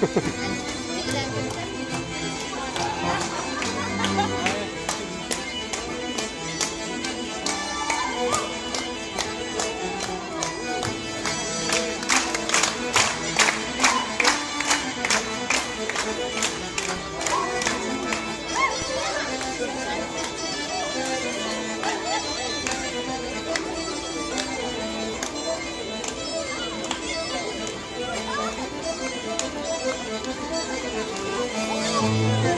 Ha ha ha. Música